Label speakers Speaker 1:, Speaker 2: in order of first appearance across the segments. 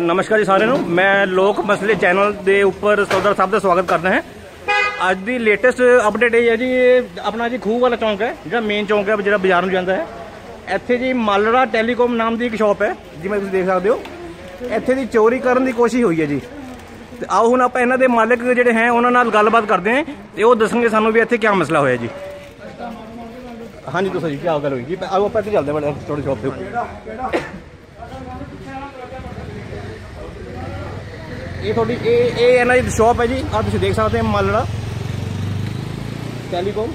Speaker 1: ਨਮਸਕਾਰ ਜੀ ਸਾਰਿਆਂ ਨੂੰ। ਮੈਂ ਲੋਕ ਮਸਲੇ ਚੈਨਲ ਦੇ ਉੱਪਰ ਸੌਦਰ ਸਾਹਿਬ ਦਾ ਸਵਾਗਤ ਕਰਦਾ ਹਾਂ। ਅੱਜ ਦੀ ਲੇਟੈਸਟ ਅਪਡੇਟ ਇਹ ਹੈ ਜੀ, ਇਹ ਆਪਣਾ ਜੀ ਖੂਹ ਵਾਲਾ ਚੌਂਕ ਹੈ, ਜਿਹੜਾ ਮੇਨ ਚੌਂਕ ਹੈ, ਜਿਹੜਾ ਬਾਜ਼ਾਰ ਨੂੰ ਜਾਂਦਾ ਹੈ। ਇੱਥੇ ਜੀ ਮਾਲੜਾ ਟੈਲੀਕਾਮ ਨਾਮ ਦੀ ਇੱਕ ਸ਼ਾਪ ਹੈ, ਜਿਵੇਂ ਤੁਸੀਂ ਦੇਖ ਸਕਦੇ ਹੋ। ਇੱਥੇ ਦੀ ਚੋਰੀ ਕਰਨ ਦੀ ਕੋਸ਼ਿਸ਼ ਹੋਈ ਹੈ ਜੀ। ਤੇ ਆਓ ਹੁਣ ਆਪਾਂ ਇਹਨਾਂ ਦੇ ਮਾਲਕ ਜਿਹੜੇ ਹੈ, ਉਹਨਾਂ ਨਾਲ ਗੱਲਬਾਤ ਕਰਦੇ ਹਾਂ ਤੇ ਉਹ ਦੱਸਣਗੇ ਸਾਨੂੰ ਵੀ ਇੱਥੇ ਕੀ ਮਸਲਾ ਹੋਇਆ ਜੀ। ਹਾਂਜੀ ਤੁਸੀਂ ਜੀ ਕੀ ਗੱਲ ਹੋਈ ਜੀ? ਆਓ ਆਪਾਂ ਇੱਥੇ ਚੱਲਦੇ ਹਾਂ ਤੁਹਾਡੀ ਸ਼ਾਪ 'ਤੇ ਇਹ ਤੁਹਾਡੀ ਇਹ ਇਹ ਇਹਨਾਂ ਦੀ ਸ਼ਾਪ ਹੈ ਜੀ। ਆ ਤੁਸੀਂ ਦੇਖ ਸਕਦੇ ਹੋ ਮਾਲੜਾ। ਟੈਲੀਕਾਮ।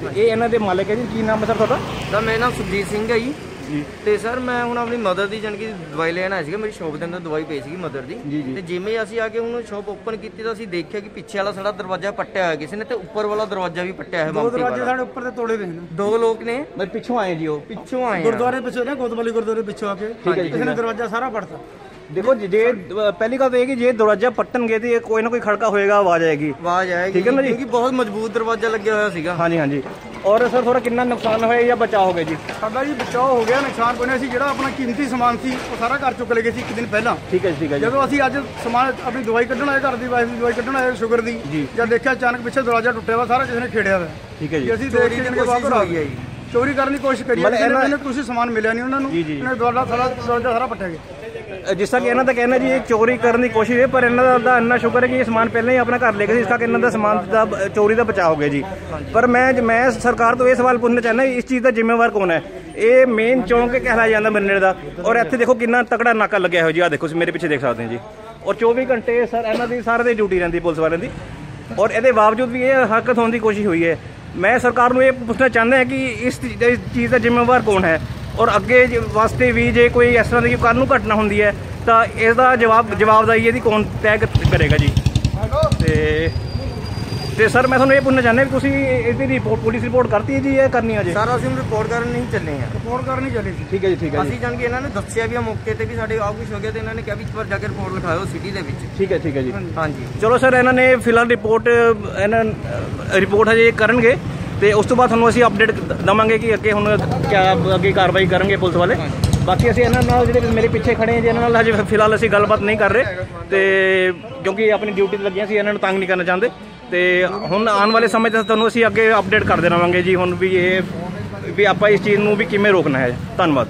Speaker 1: ਤੇ ਇਹ ਇਹਨਾਂ ਦੇ ਮਾਲਕ ਹੈ ਜੀ। ਕੀ ਨਾਮ ਹੈ ਸਰ ਤੁਹਾਡਾ?
Speaker 2: ਸਰ ਮੇਰਾ ਨਾਮ ਸੁਖਜੀਤ ਸਿੰਘ ਹੈ ਜੀ।
Speaker 1: ਜੀ।
Speaker 2: ਤੇ ਸਰ ਮੈਂ ਹੁਣ ਆਪਣੀ ਮਦਰ ਦੀ ਜਾਣੀ ਕਿ ਦਵਾਈ ਲੈਣ ਆਇਆ ਸੀਗਾ। ਮੇਰੀ ਸ਼ੌਪ ਦੇ ਅੰਦਰ ਦਵਾਈ ਪਈ ਸੀਗੀ ਮਦਰ ਦੀ। ਤੇ ਜਿਵੇਂ ਅਸੀਂ ਆ ਕੇ ਹੁਣ ਸ਼ੌਪ ਓਪਨ ਕੀਤੀ ਤਾਂ ਅਸੀਂ ਦੇਖਿਆ ਕਿ ਪਿੱਛੇ ਵਾਲਾ ਸਾਡਾ ਦਰਵਾਜ਼ਾ ਪੱਟਿਆ ਹੋਇਆ ਕਿਸੇ ਨੇ ਤੇ ਉੱਪਰ ਵਾਲਾ ਦਰਵਾਜ਼ਾ ਵੀ ਪੱਟਿਆ ਹੋਇਆ
Speaker 3: ਦੋ ਦਰਵਾਜ਼ੇ ਸਾਡੇ ਉੱਪਰ ਤੇ ਤੋੜੇ ਹੋਏ ਨੇ।
Speaker 2: ਦੋ ਲੋਕ ਨੇ।
Speaker 1: ਮੈਂ ਪਿੱਛੋਂ ਆਏ ਜੀ ਉਹ।
Speaker 2: ਪਿੱਛੋਂ ਆਏ
Speaker 3: ਗੁਰਦੁਆਰੇ ਪਿੱਛੇ ਨੇ ਗੋਦਵਾਲੀ ਗੁਰਦੁਆਰੇ ਪਿੱਛੋਂ ਆ ਕੇ ਕਿਸੇ ਨੇ ਦਰਵਾਜ਼ਾ ਸਾਰਾ ਪੜਤਾ
Speaker 1: ਦੇਖੋ ਜੀ, ਜੇ ਪਹਿਲੀ ਗੱਲ ਤਾਂ ਇਹ ਕਿ ਜੇ ਦਰਵਾਜ਼ਾ ਪੱਟਣਗੇ ਤੇ ਕੋਈ ਨਾ ਕੋਈ ਖੜਕਾ ਹੋਏਗਾ ਆਵਾਜ਼ ਆਏਗੀ।
Speaker 2: ਆਵਾਜ਼ ਆਏਗੀ
Speaker 1: ਠੀਕ ਹੈ ਨਾ ਜੀ?
Speaker 2: ਕਿਉਂਕਿ ਬਹੁਤ ਮਜ਼ਬੂਤ ਦਰਵਾਜ਼ਾ ਲੱਗਿਆ ਹੋਇਆ ਸੀਗਾ।
Speaker 1: ਹਾਂਜੀ ਹਾਂਜੀ। ਔਰ ਸਰ ਥੋੜਾ ਕਿੰਨਾ ਨੁਕਸਾਨ ਹੋਇਆ ਜਾਂ ਬਚਾਅ ਹੋ ਗਿਆ ਜੀ?
Speaker 3: ਸਾਡਾ ਜੀ ਬਚਾਅ ਹੋ ਗਿਆ ਨੁਕਸਾਨ ਕੋਈ ਨਹੀਂ। ਅਸੀਂ ਜਿਹੜਾ ਆਪਣਾ ਕੀਮਤੀ ਸਮਾਨ ਸੀ ਉਹ ਸਾਰਾ ਘਰ ਚੁੱਕ ਲੈ ਗਏ ਸੀ ਇੱਕ ਦਿਨ ਪਹਿਲਾਂ।
Speaker 1: ਠੀਕ ਹੈ ਜੀ ਠੀਕ ਹੈ ਜੀ।
Speaker 3: ਜਦੋਂ ਅਸੀਂ ਅੱਜ ਸਮਾਨ ਆਪਣੀ ਦਵਾਈ ਕੱਢਣ ਆਏ ਘਰ ਦੀ ਵਾਈਫ ਦੀ ਦਵਾਈ ਕੱਢਣ ਆਏ ਸ਼ੂਗਰ ਦੀ
Speaker 1: ਜੀ।
Speaker 3: ਜਦ ਦੇਖਿਆ ਅਚਾਨਕ ਪਿੱਛੇ ਦਰਵਾਜ਼ਾ ਟੁੱਟਿਆ ਵਾ ਸਾਰਾ ਕਿਸੇ ਨੇ ਖੇੜਿਆ ਵਾ।
Speaker 1: ਠੀਕ ਹੈ ਜੀ।
Speaker 3: ਅਸੀਂ ਦੇਖ ਕੇ ਬਾਹਰ ਆ ਗਏ।
Speaker 2: ਜੀ।
Speaker 3: ਚੋਰੀ ਕਰਨ ਦੀ ਕੋਸ਼ਿਸ਼ ਕਰੀ
Speaker 1: ਮਤਲਬ ਇਹਨਾਂ-
Speaker 3: ਕੁਝ ਸਮਾਨ ਮਿਲਿਆ ਨਹੀਂ ਉਹਨਾਂ ਨੂੰ। ਇਹਨੇ ਦਰਵਾਜ਼ਾ ਸਾਰਾ ਦਰਵਾਜ਼ਾ ਸਾਰਾ ਪੱਟਿਆ ਗਿਆ।
Speaker 1: ਜਿਸ ਤਰ੍ਹਾਂ ਕਿ ਇਹਨਾਂ ਦਾ ਕਹਿਣਾ ਜੀ ਇਹ ਚੋਰੀ ਕਰਨ ਦੀ ਕੋਸ਼ਿਸ਼ ਹੈ ਪਰ ਇਹਨਾਂ ਦਾ ਇੰਨਾ ਸ਼ੁਕਰ ਹੈ ਕਿ ਇਹ ਸਮਾਨ ਪਹਿਲਾਂ ਹੀ ਆਪਣਾ ਘਰ ਲੈ ਗਏ ਸੀ ਇਸ ਇਹਨਾਂ ਦਾ ਸਮਾਨ ਦਾ ਚੋਰੀ ਦਾ ਬਚਾਅ ਹੋ ਗਿਆ ਜੀ। ਪਰ ਮੈਂ ਮੈਂ ਸਰਕਾਰ ਤੋਂ ਇਹ ਸਵਾਲ ਪੁੱਛਣਾ ਚਾਹੁੰਦਾ ਇਸ ਚੀਜ਼ ਦਾ ਜ਼ਿੰਮੇਵਾਰ ਕੌਣ ਹੈ? ਇਹ ਮੇਨ ਚੌਂਕ ਕਹਿਲਾਇਆ ਜਾਂਦਾ ਮੰਨਣ ਦਾ। ਔਰ ਇੱਥੇ ਦੇਖੋ ਕਿੰਨਾ ਤਕੜਾ ਨਾਕਾ ਲੱਗਿਆ ਹੋਇਆ ਜੀ ਆ ਦੇਖੋ ਤੁਸੀਂ ਮੇਰੇ ਪਿੱਛੇ ਦੇਖ ਸਕਦੇ ਹੋ ਜੀ। ਔਰ 24 ਘੰਟੇ ਸਰ ਇਹਨਾਂ ਦੀ ਸਾਰੇ ਦੀ ਡਿਊਟੀ ਰਹਿੰਦੀ ਪੁਲਿਸ ਵਾਲਿਆਂ ਦੀ। ਔਰ ਇਹਦੇ ਬਾਵਜੂਦ ਵੀ ਇਹ ਹਰਕਤ ਹੋਣ ਦੀ ਕੋਸ਼ਿਸ਼ ਹੋਈ ਹੈ। ਮੈਂ ਸਰਕਾਰ ਨੂੰ ਇਹ ਪੁੱਛਣਾ ਚਾਹੁੰਦਾ ਹਾਂ ਕਿ ਇਸ ਚੀਜ਼ ਦਾ ਜ਼ਿੰਮੇਵਾਰ ਕੌਣ ਹੈ? ਔਰ ਅੱਗੇ ਵਾਸਤੇ ਵੀ ਜੇ ਕੋਈ ਇਸ ਤਰ੍ਹਾਂ ਦੀ ਕੱਲ੍ਹ ਨੂੰ ਘਟਨਾ ਹੁੰਦੀ ਹੈ ਤਾਂ ਇਸ ਦਾ ਜਵਾਬ ਜਵਾਬਦਾਰੀ ਇਹਦੀ ਕੌਣ ਤੈਅ ਕਰੇਗਾ ਜੀ? ਤੇ ਤੇ ਸਰ ਮੈਂ ਤੁਹਾਨੂੰ ਇਹ ਪੁੱਛਣਾ ਚਾਹੁੰਦਾ ਵੀ ਤੁਸੀਂ ਇਹਦੀ ਰਿਪੋਰਟ ਪੁਲਿਸ ਰਿਪੋਰਟ ਕਰਤੀ ਹੈ ਜੀ ਇਹ ਕਰਨੀ ਹੈ ਜੀ
Speaker 2: ਸਾਰਾ ਅਸੀਂ ਰਿਪੋਰਟ ਕਰਨ ਨਹੀਂ ਚੱਲੇ ਆ
Speaker 3: ਰਿਪੋਰਟ ਕਰਨੀ ਚੱਲੀ ਸੀ।
Speaker 1: ਠੀਕ ਹੈ ਜੀ ਠੀਕ
Speaker 2: ਅਸੀਂ ਜਾਣ ਕੇ ਇਹਨਾਂ ਨੇ ਦੱਸਿਆ ਵੀ ਆ ਮੌਕੇ ਤੇ ਵੀ ਸਾਡੇ ਆਹ ਕੁਝ ਹੋ ਗਿਆ ਤੇ ਇਹਨਾਂ ਨੇ ਕਿਹਾ ਵੀ ਇੱਕ ਵਾਰ ਜਾ ਕੇ ਰਿਪੋਰਟ ਲਿਖਾਓ ਸਿਟੀ ਦੇ ਵਿੱਚ।
Speaker 1: ਠੀਕ ਹੈ ਠੀਕ ਹੈ ਜੀ।
Speaker 2: ਹਾਂਜੀ।
Speaker 1: ਚਲੋ ਸਰ ਇਹਨਾਂ ਨੇ ਫਿਲਹਾਲ ਰਿਪੋਰਟ ਇਹਨਾਂ ਰਿਪੋਰਟ ਹਜੇ ਕਰਨਗੇ ਤੇ ਉਸ ਤੋਂ ਬਾਅਦ ਤੁਹਾਨੂੰ ਅਸੀਂ ਅਪਡੇਟ ਦਵਾਂਗੇ ਕਿ ਅੱਗੇ ਹੁਣ ਕਿਆ ਅੱਗੇ ਕਾਰਵਾਈ ਕਰਨਗੇ ਪੁਲਿਸ ਵਾਲੇ। ਬਾਕੀ ਅਸੀਂ ਇਹਨਾਂ ਨਾਲ ਜਿਹੜੇ ਮੇਰੇ ਪਿੱਛੇ ਖੜੇ ਹਾਂ ਜੀ ਇਹਨਾਂ ਨਾਲ ਹਜੇ ਫਿਲਹਾਲ ਅਸੀਂ ਗੱਲਬਾਤ ਨਹੀਂ ਕਰ ਰਹੇ ਤੇ ਕਿਉਂਕਿ ਆਪਣੀ ਡਿਊਟੀ ਤੇ ਲੱਗੀਆਂ ਸੀ ਇਹਨਾਂ ਨੂੰ ਤੰਗ ਨਹੀਂ ਕਰਨਾ ਚਾਹੁੰਦੇ। ਤੇ ਹੁਣ ਆਉਣ ਵਾਲੇ ਸਮੇਂ 'ਚ ਤੁਹਾਨੂੰ ਅਸੀਂ ਅੱਗੇ ਅਪਡੇਟ ਕਰਦੇ ਰਹਾਂਗੇ ਜੀ, ਹੁਣ ਵੀ ਇਹ, ਵੀ ਆਪਾਂ ਇਸ ਚੀਜ਼ ਨੂੰ ਵੀ ਕਿਵੇਂ ਰੋਕਣਾ ਹੈ। ਧੰਨਵਾਦ।